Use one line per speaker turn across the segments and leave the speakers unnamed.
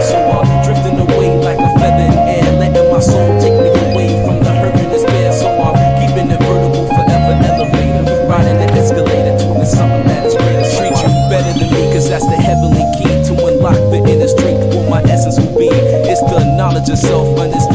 So I'm drifting away like a feather in air, letting my soul take me away from the hurt and despair. So I'm keeping it vertical, forever elevator, riding the escalator, to doing something that is greater. Treat you better than me, cause that's the heavenly key to unlock the inner strength. What my essence will be, it's the knowledge of self, understanding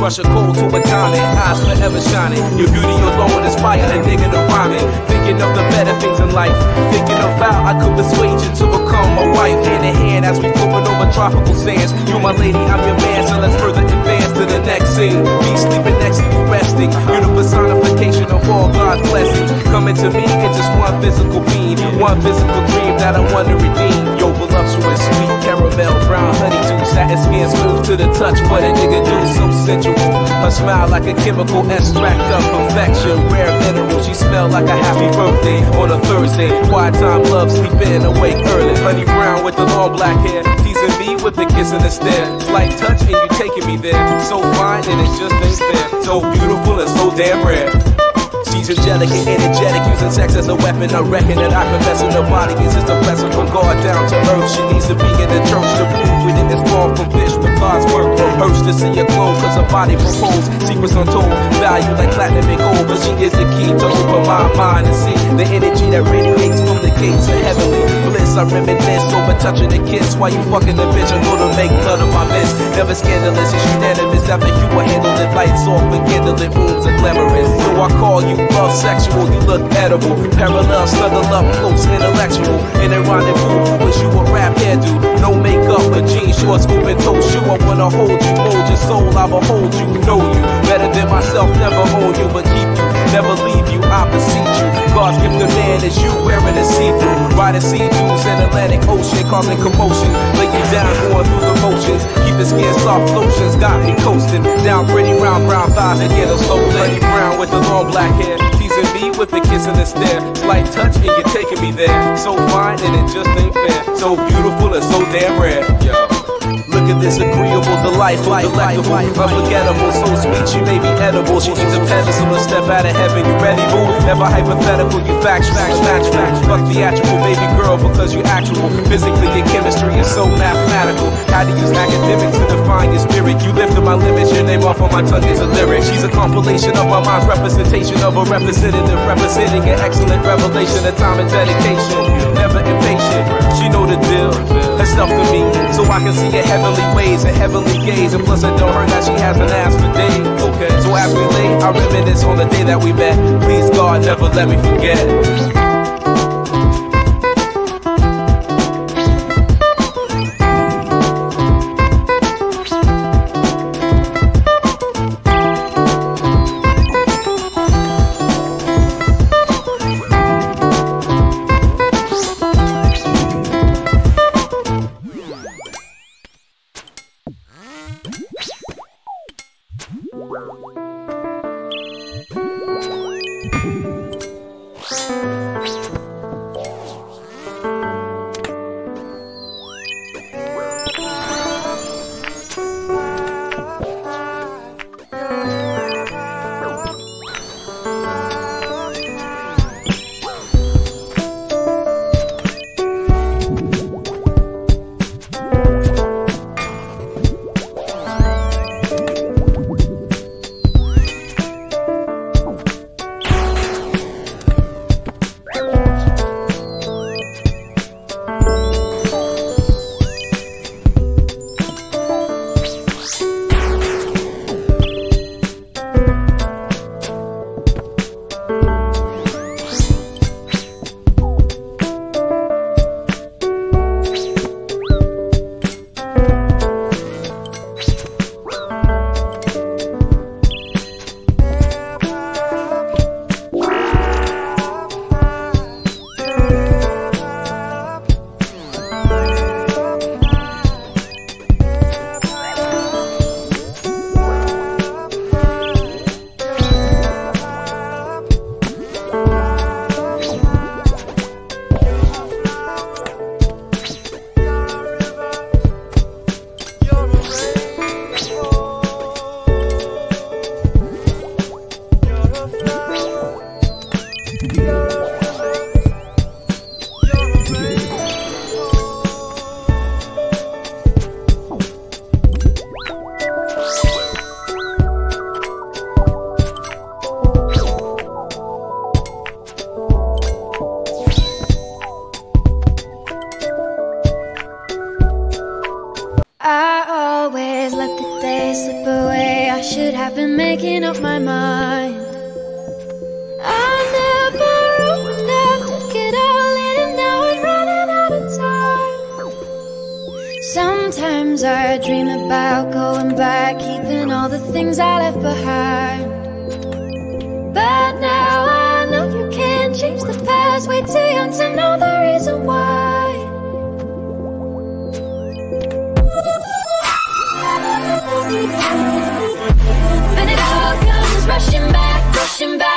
Brush a cold to a tonic, eyes forever shining. Your beauty alone is fire, a nigga to rhyming. Thinking of the better things in life. Thinking of how I could persuade you to become my wife. Hand in hand as we floating over tropical sands. You my lady, I'm your man, so let's further advance to the next scene. Me sleeping next to you resting. You're the personification of all God's blessings. Coming to me in just one physical being. One physical dream that I want to redeem. Voluptuous, sweet caramel, brown honeydew, satin skin smooth to the touch. What a nigga do, so sensual. Her smile like a chemical extract of perfection. Rare mineral, she smell like a happy birthday on a Thursday. Quiet time, love, sleeping, awake early. Honey brown with the long black hair, teasing me with a kiss and a stare. Light touch and you taking me there. So fine and it just ain't fair. So beautiful and so damn rare. She's angelic and energetic, using sex as a weapon. I reckon that I confess in her body is just a blessing from God down to earth. She needs to be in the church to prove is born from fish with God's work. Hurts to see her glow, cause her body proposed. Secrets untold, value like platinum and gold. But she is the key to open my mind and see the energy that radiates from the gates of heavenly bliss. I reminisce over touching the kiss while you fucking the bitch. I'm gonna make none of my miss. Never scandalous, it's unanimous. After you were handling lights off and candlelit rooms are glamorous. So I call you love sexual, you look edible. Parallel, snuggle up close, intellectual. In a rendezvous, wish you a rap hairdo. No makeup, a jeans, shorts, open toe shoe. I wanna hold you, mold your soul. I'ma hold you, know you better than myself. Never own you, but keep you. Never leave I beseech you. God's gift to man is you wearing a see-through. Riding sea dunes in Atlantic Ocean, causing commotion. Lay you down, going through the motions. Keep the skin soft lotions, got me coasting. Down pretty round brown thighs and get a slow lady brown with the long black hair. Teasing me with a kiss and a stare. Slight touch and you're taking me there. So fine and it just ain't fair. So beautiful and so damn rare. Look at this agreeable, delightful, delectable, unforgettable, so sweet she may be edible. She needs a pedestal, a step out of heaven. You ready, boo? Never hypothetical, you facts, facts, facts, facts. Fuck theatrical, baby girl, because you're actual. Physically, your chemistry is so mathematical. How to use academics to define your spirit. You lifted my limits, your name off on my tongue is a lyric. She's a compilation of my mind's representation of a representative, representing an excellent revelation of time and dedication. Never impatient, she know the deal. Herself to me, so I can see her heavenly ways and heavenly gaze. And plus, I know her that she has an ass for days. Okay, so as we lay, I reminisce on the day that we met. Please, God, never let me forget.
I should have been making up my mind. I never opened up, took it all in, and now I'm running out of time. Sometimes I dream about going back, keeping all the things I left behind. But now I know you can't change the past. Way too young to know the comes rushing back, pushing back.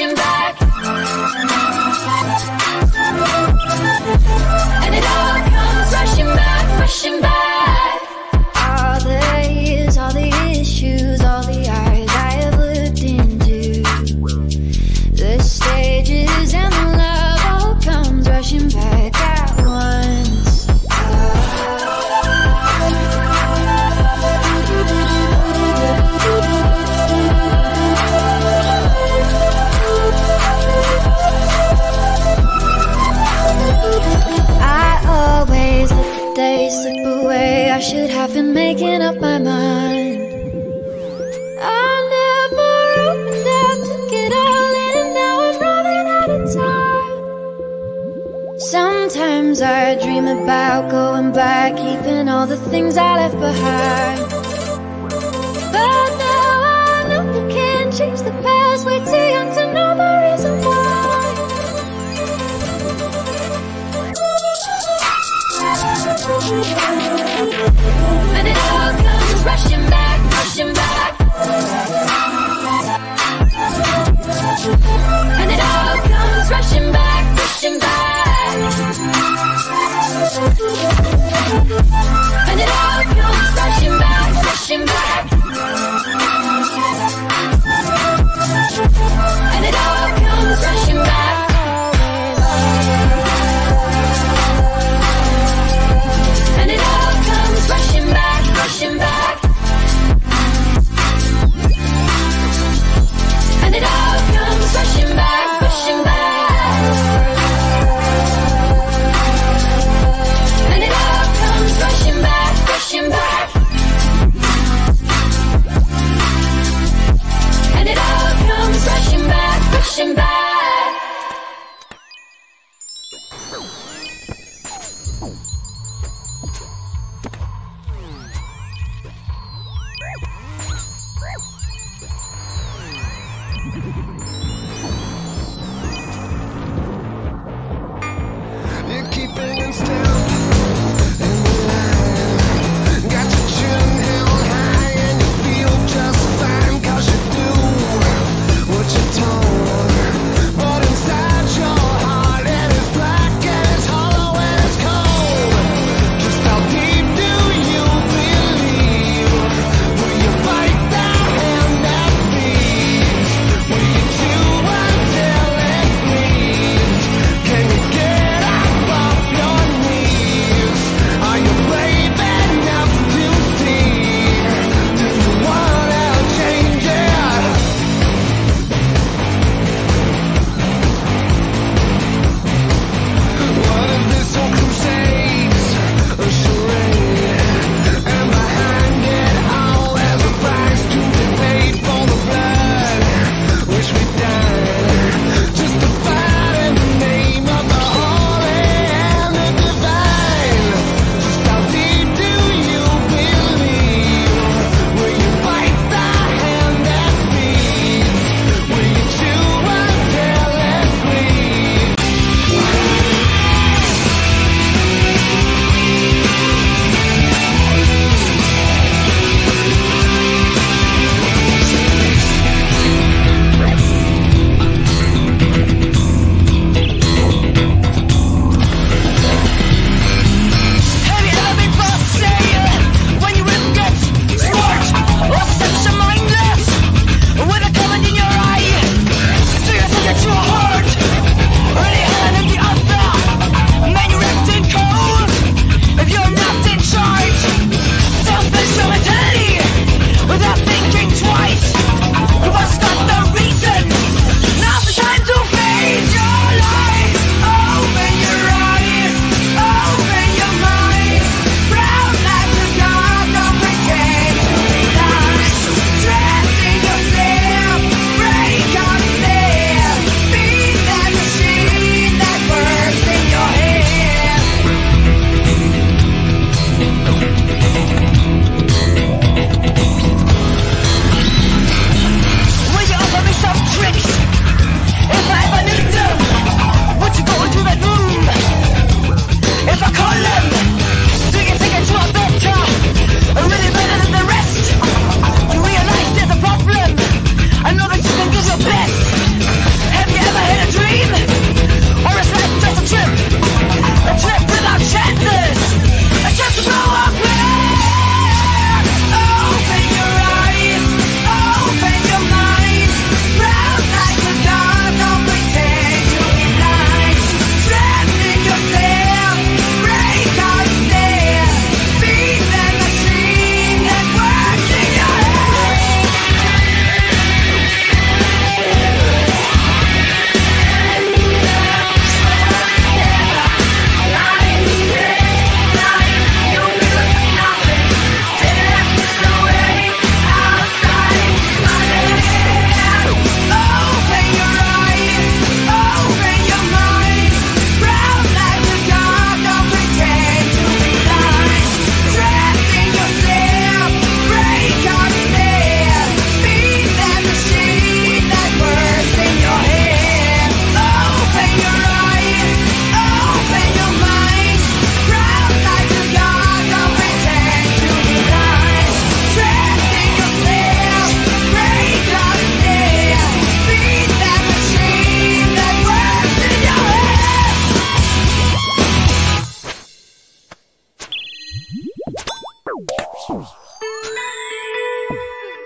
Rushing back. And it all comes rushing back, rushing back. All the years, all the issues, all the eyes I have looked into. The stages and the love all comes rushing back Sometimes I dream about going back, keeping all the things I left behind. But now I know you can't change the past, way too young to know the reason why. And it all comes rushing back, rushing back. And it all comes rushing back, rushing back.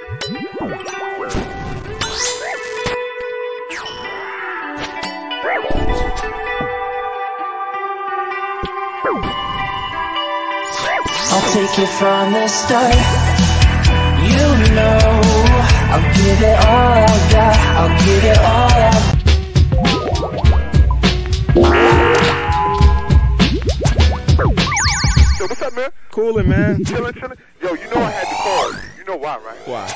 I'll take it from the start You know I'll give it all I got I'll give it all I got
Yo, what's up, man?
Coolin', man.
chillin', chillin' know why, right?
Why?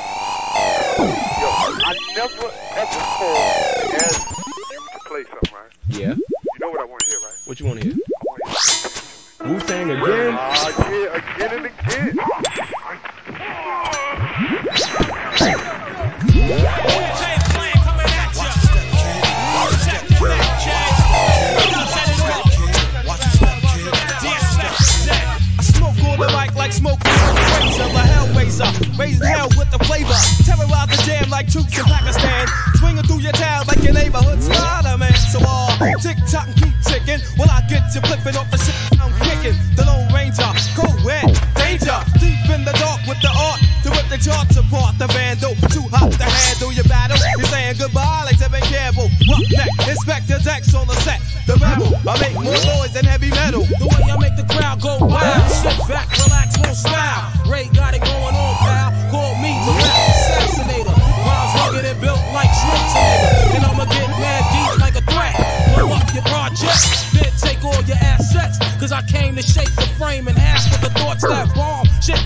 Yo, I never ever called and asked you to play something, right?
Yeah.
You know what I want to hear, right?
What you want to hear?
I want to hear.
Wu Tang again?
Ah, yeah, again and again.
I smoke on the mic like smoke on the razor, raising hell with the flavor. Terrorize the jam like troops in Pakistan, swinging through your town like your neighborhood Spider-Man. So all tick tock and keep ticking. When I get you flipping off the shit I'm kicking, the Lone Ranger, wet, danger, deep in the dark with the art to rip the charts apart. The vandal, too hot to handle your battle. You're saying goodbye like Tevin Campbell. Rough neck, Inspectah Deck's on the set. The rebel, I make more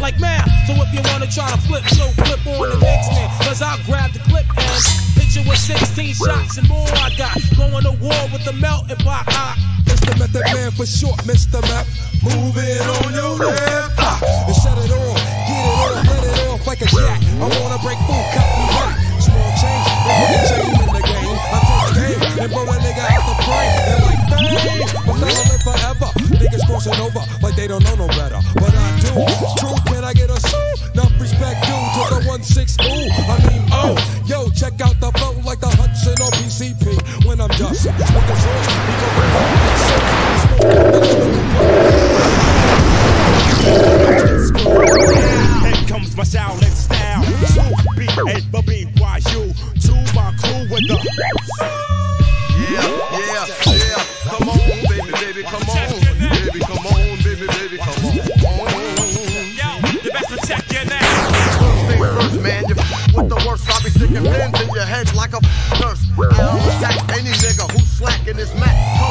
like math. So if you wanna try to flip, so flip on the next man. Cause I'll grab the clip and hit you with 16 shots and more I got. Going to war with the melting pot. I
It's the method man for short, Mr. Meth. Move it on your left. And shut it off. Get it off, let it off like a jack. I wanna break full cotton back. Small change, they a chain in the game. I take game and blow a nigga out the frame. They're like, bang, but they'll live forever. Niggas crossing over like they don't know no better. But I do. True, I get a suit? Enough respect due to the 1-6 ooh. I mean, oh, yo, check out the flow like the Hudson or PCP. When I'm just smoking sauce, we go
Here comes my Shaolin style. Smooth beat,
like a nurse. I'll attack any nigga who's slacking his mat.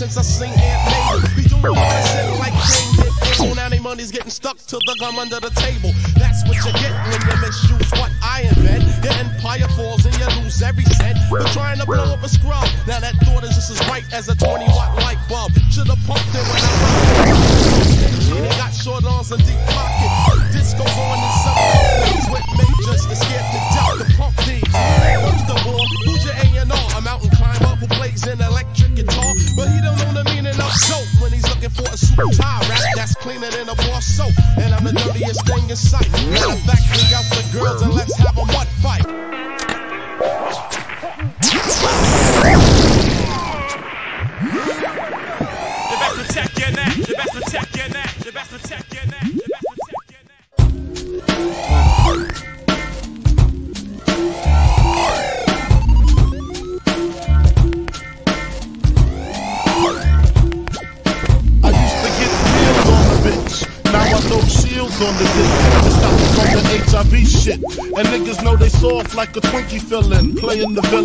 Since I seen Aunt May. Be doing that shit like. Able. Now they money's getting stuck to the gum under the table. That's what you get when you misuse what I invent. Your empire falls and you lose every cent. You're trying to blow up a scrub. Now that thought is just as bright as a 20 watt light bulb. Should've pumped it when I rocked They got short arms and deep pockets. Disco on I'm thing in sight. Matter of fact, out the girls
like a Twinkie filling, playing the villain.